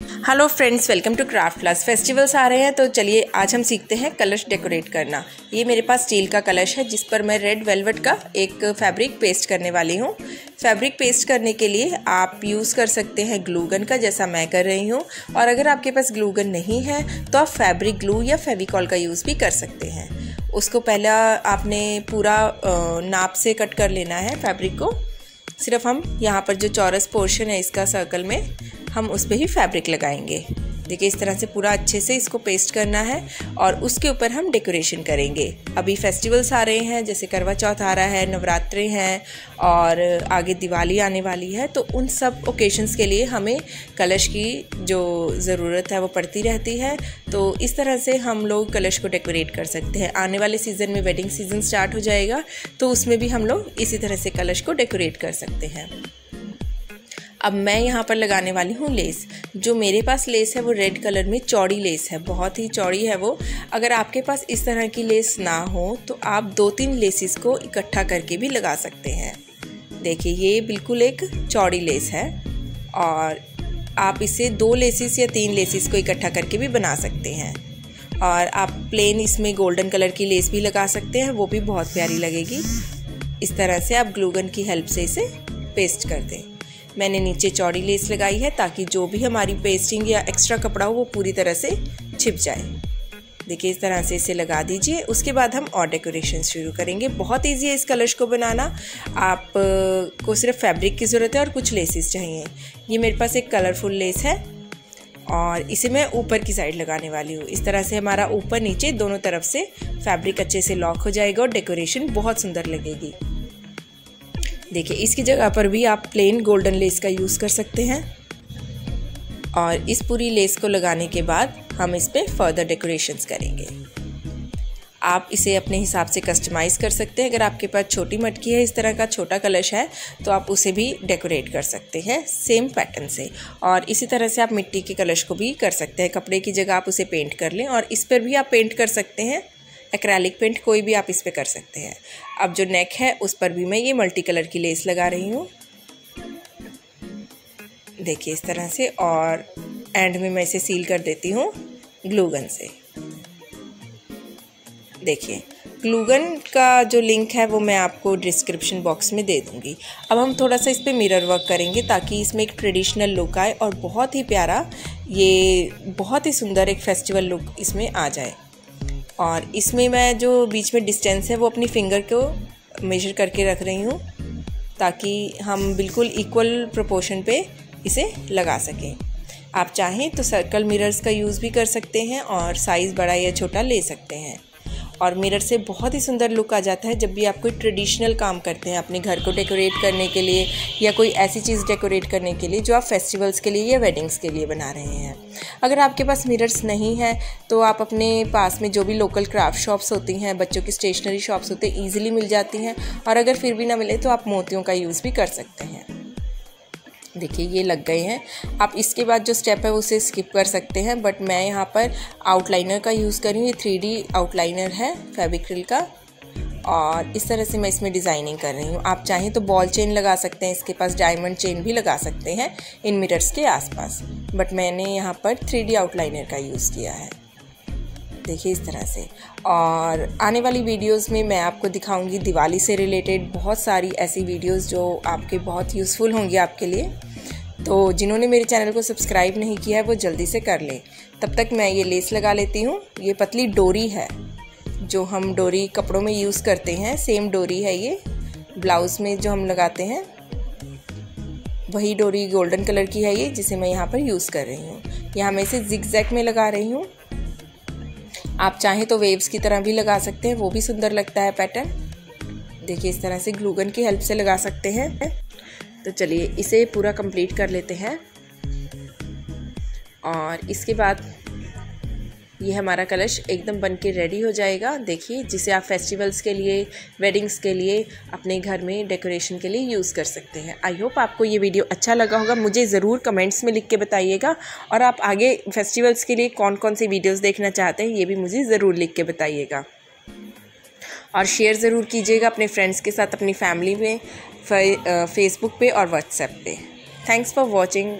Hello friends welcome to craft class festivals आ रहे हैं तो चलिए आज हम सीखते हैं कलश डेकोरेट करना। ये मेरे पास स्टील का कलश है, जिस पर मैं रेड वेलवेट का एक फैब्रिक पेस्ट करने वाली हूँ। फैब्रिक पेस्ट करने के लिए आप यूज़ कर सकते हैं ग्लूगन का, जैसा मैं कर रही हूँ। और अगर आपके पास ग्लूगन नहीं है तो आप फैब्रिक ग्लू या फेविकॉल का यूज़ भी कर सकते हैं। उसको पहला आपने पूरा नाप से कट कर लेना है फैब्रिक को। सिर्फ़ हम यहाँ पर जो चौरस पोर्शन है, इसका सर्कल में हम उस पर ही फैब्रिक लगाएँगे। देखिए, इस तरह से पूरा अच्छे से इसको पेस्ट करना है और उसके ऊपर हम डेकोरेशन करेंगे। अभी फेस्टिवल्स आ रहे हैं, जैसे करवा चौथ आ रहा है, नवरात्रे हैं और आगे दिवाली आने वाली है तो उन सब ओकेशंस के लिए हमें कलश की जो ज़रूरत है वो पड़ती रहती है। तो इस तरह से हम लोग कलश को डेकोरेट कर सकते हैं। आने वाले सीज़न में वेडिंग सीज़न स्टार्ट हो जाएगा तो उसमें भी हम लोग इसी तरह से कलश को डेकोरेट कर सकते हैं। अब मैं यहाँ पर लगाने वाली हूँ लेस। जो मेरे पास लेस है वो रेड कलर में चौड़ी लेस है, बहुत ही चौड़ी है वो। अगर आपके पास इस तरह की लेस ना हो तो आप दो तीन लेसिस को इकट्ठा करके भी लगा सकते हैं। देखिए, ये बिल्कुल एक चौड़ी लेस है और आप इसे दो लेसिस या तीन लेसिस को इकट्ठा करके भी बना सकते हैं। और आप प्लेन इसमें गोल्डन कलर की लेस भी लगा सकते हैं, वो भी बहुत प्यारी लगेगी। इस तरह से आप ग्लूगन की हेल्प से इसे पेस्ट कर दें। मैंने नीचे चौड़ी लेस लगाई है ताकि जो भी हमारी पेस्टिंग या एक्स्ट्रा कपड़ा हो वो पूरी तरह से छिप जाए। देखिए, इस तरह से इसे लगा दीजिए। उसके बाद हम और डेकोरेशन शुरू करेंगे। बहुत ईजी है इस कलश को बनाना। आप को सिर्फ़ फैब्रिक की ज़रूरत है और कुछ लेसेस चाहिए। ये मेरे पास एक कलरफुल लेस है और इसे मैं ऊपर की साइड लगाने वाली हूँ। इस तरह से हमारा ऊपर नीचे दोनों तरफ़ से फैब्रिक अच्छे से लॉक हो जाएगा और डेकोरेशन बहुत सुंदर लगेगी। देखिए, इसकी जगह पर भी आप प्लेन गोल्डन लेस का यूज़ कर सकते हैं। और इस पूरी लेस को लगाने के बाद हम इस पर फर्दर डेकोरेशंस करेंगे। आप इसे अपने हिसाब से कस्टमाइज़ कर सकते हैं। अगर आपके पास छोटी मटकी है, इस तरह का छोटा कलश है तो आप उसे भी डेकोरेट कर सकते हैं सेम पैटर्न से। और इसी तरह से आप मिट्टी के कलश को भी कर सकते हैं। कपड़े की जगह आप उसे पेंट कर लें और इस पर भी आप पेंट कर सकते हैं। एक्रेलिक पेंट कोई भी आप इस पर कर सकते हैं। अब जो नेक है, उस पर भी मैं ये मल्टी कलर की लेस लगा रही हूँ। देखिए इस तरह से और एंड में मैं इसे सील कर देती हूँ ग्लूगन से। देखिए, ग्लूगन का जो लिंक है, वो मैं आपको डिस्क्रिप्शन बॉक्स में दे दूँगी। अब हम थोड़ा सा इस पर मिरर वर्क करेंगे ताकि इसमें एक ट्रेडिशनल लुक आए और बहुत ही प्यारा, ये बहुत ही सुंदर एक फेस्टिवल लुक इसमें आ जाए। और इसमें मैं जो बीच में डिस्टेंस है, वो अपनी फिंगर को मेजर करके रख रही हूँ, ताकि हम बिल्कुल इक्वल प्रोपोर्शन पे इसे लगा सकें। आप चाहें तो सर्कल मिरर्स का यूज़ भी कर सकते हैं और साइज़ बड़ा या छोटा ले सकते हैं। और मिरर से बहुत ही सुंदर लुक आ जाता है जब भी आप कोई ट्रेडिशनल काम करते हैं, अपने घर को डेकोरेट करने के लिए या कोई ऐसी चीज़ डेकोरेट करने के लिए जो आप फेस्टिवल्स के लिए या वेडिंग्स के लिए बना रहे हैं। अगर आपके पास मिरर्स नहीं है तो आप अपने पास में जो भी लोकल क्राफ्ट शॉप्स होती हैं, बच्चों की स्टेशनरी शॉप्स होते हैं ईजिली मिल जाती हैं और अगर फिर भी ना मिले तो आप मोतियों का यूज़ भी कर सकते हैं। देखिए, ये लग गए हैं। आप इसके बाद जो स्टेप है, उसे स्किप कर सकते हैं बट मैं यहाँ पर आउटलाइनर का यूज़ कर हूँ। ये थ्री डी आउटलाइनर है फेबिक्रिल का। और इस तरह से मैं इसमें डिज़ाइनिंग कर रही हूँ। आप चाहें तो बॉल चेन लगा सकते हैं, इसके पास डायमंड चेन भी लगा सकते हैं इन मिरर्स के आसपास। बट मैंने यहाँ पर थ्री आउटलाइनर का यूज़ किया है। देखिए इस तरह से। और आने वाली वीडियोस में मैं आपको दिखाऊँगी दिवाली से रिलेटेड बहुत सारी ऐसी वीडियोस जो आपके बहुत यूज़फुल होंगी आपके लिए। तो जिन्होंने मेरे चैनल को सब्सक्राइब नहीं किया है, वो जल्दी से कर लें। तब तक मैं ये लेस लगा लेती हूँ। ये पतली डोरी है, जो हम डोरी कपड़ों में यूज़ करते हैं। सेम डोरी है ये, ब्लाउज़ में जो हम लगाते हैं। वही डोरी गोल्डन कलर की है ये, जिसे मैं यहाँ पर यूज़ कर रही हूँ। यहाँ मैं इसे जिक जैक में लगा रही हूँ। आप चाहें तो वेव्स की तरह भी लगा सकते हैं, वो भी सुंदर लगता है पैटर्न देखिए, इस तरह से ग्लूगन की हेल्प से लगा सकते हैं. तो चलिए, इसे पूरा कंप्लीट कर लेते हैं. और इसके बाद ये हमारा कलश एकदम बन के रेडी हो जाएगा। देखिए, जिसे आप फेस्टिवल्स के लिए वेडिंग्स के लिए, अपने घर में डेकोरेशन के लिए यूज़ कर सकते हैं। आई होप आपको ये वीडियो अच्छा लगा होगा। मुझे ज़रूर कमेंट्स में लिख के बताइएगा। और आप आगे फेस्टिवल्स के लिए कौन कौन सी वीडियोज़ देखना चाहते हैं, ये भी मुझे ज़रूर लिख के बताइएगा। और शेयर ज़रूर कीजिएगा अपने फ्रेंड्स के साथ, अपनी फैमिली में फेसबुक पे और व्हाट्सएप पे। Thanks for watching